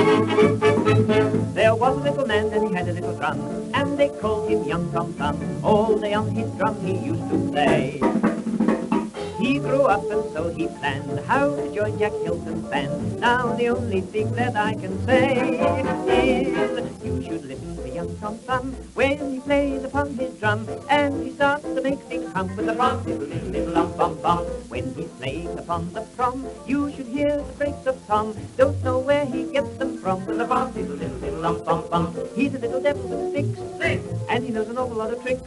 There was a little man and he had a little drum, and they called him Young Tom Thumb. All day on his drum he used to play. He grew up and so he planned how to join Jack Hylton's band. Now the only thing that I can say is you should listen to young Tom Thumb when he plays upon his drum and he starts to make things hum with the rum, little little little lum bum bum. When he's playing upon the prom, you should hear the breaks of Tom. Don't know where from with the rum, little little little lum bum bum. He's a little devil with a stick, and he knows an awful lot of tricks.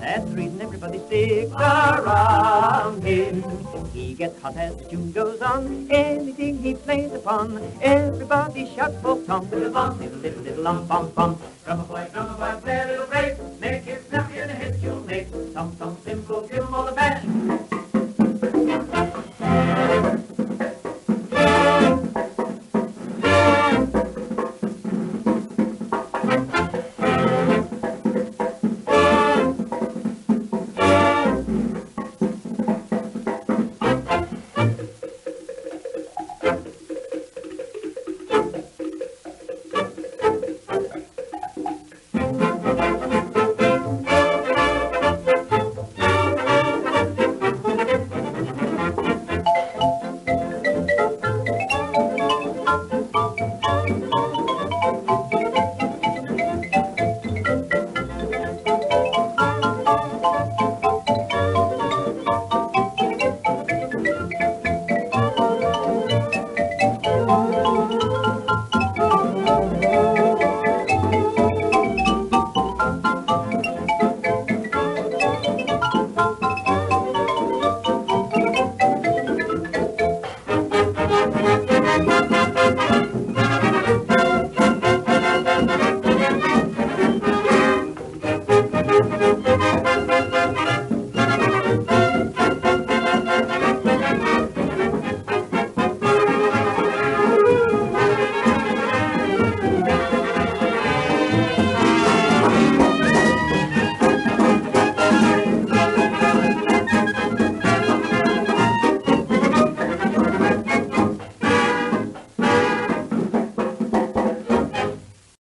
That's the reason everybody sticks around him. He gets hot as the tune goes on. Anything he plays upon, everybody shouts for Tom. Little bum, little little little lum bum bum. Drummer boy, drummer boy, play a little bass. Make it snappy and a hit you'll make. Tom, tom, simple, give 'em all the bash.